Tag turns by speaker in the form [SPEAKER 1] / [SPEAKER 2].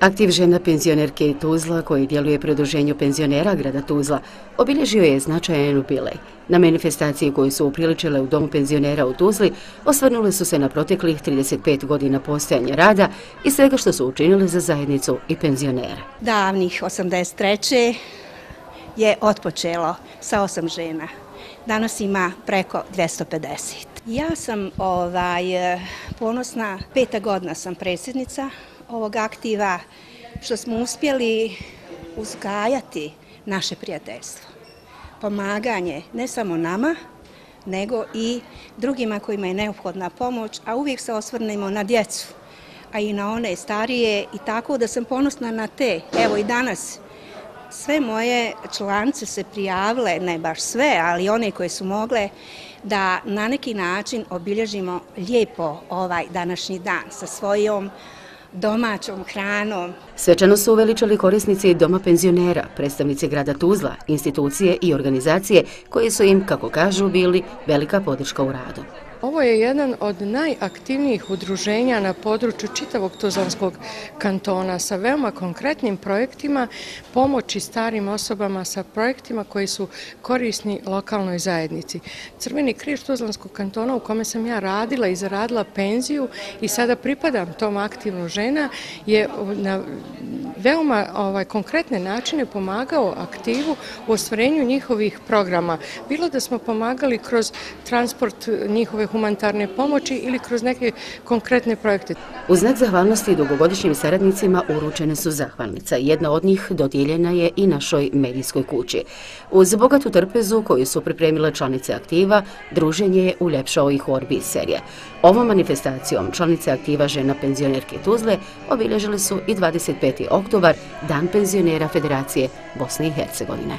[SPEAKER 1] Aktiv žena penzionerke Tuzla, koji djeluje predruženju penzionera grada Tuzla, obilježio je značajan jubilej. Na manifestaciji koju su upriličile u Domu penzionera u Tuzli, osvrnule su se na proteklih 35 godina postojanja rada i svega što su učinili za zajednicu i penzionera.
[SPEAKER 2] Davnih 83. je otpočelo sa osam žena. Danas ima preko 250. Ja sam ovaj, ponosna, peta godina sam predsjednica ovog aktiva što smo uspjeli uzgajati naše prijateljstvo. Pomaganje ne samo nama, nego i drugima kojima je neophodna pomoć, a uvijek se osvrnemo na djecu, a i na one starije i tako da sam ponosna na te. Evo i danas sve moje članice se prijavile, ne baš sve, ali one koje su mogle, da na neki način obilježimo lijepo ovaj današnji dan sa svojom domaćom hranom.
[SPEAKER 1] Svečano su uveličali korisnici Doma penzionera, predstavnici grada Tuzla, institucije i organizacije koje su im, kako kažu, bili velika podrška u radu.
[SPEAKER 3] Ovo je jedan od najaktivnijih udruženja na području čitavog Tuzlanskog kantona sa veoma konkretnim projektima pomoći starim osobama sa projektima koji su korisni lokalnoj zajednici. Crveni križ Tuzlanskog kantona u kome sam ja radila i zaradila penziju i sada pripadam tom aktivnu žena je na veoma ovaj, konkretne načine pomagao aktivu u ostvarenju njihovih programa. Bilo da smo pomagali kroz transport njihove humanitarne pomoći ili kroz neke konkretne projekte.
[SPEAKER 1] U znak zahvalnosti dugogodišnjim saradnicima uručene su zahvalnica. Jedna od njih dodijeljena je i našoj medijskoj kući. Uz bogatu trpezu koju su pripremile članice aktiva, druženje je uljepšao i horbi serije. Ovom manifestacijom članice aktiva žena penzionerke Tuzle obilježili su i 25 oktobar, Dan penzionera Federacije Bosne i Hercegovine.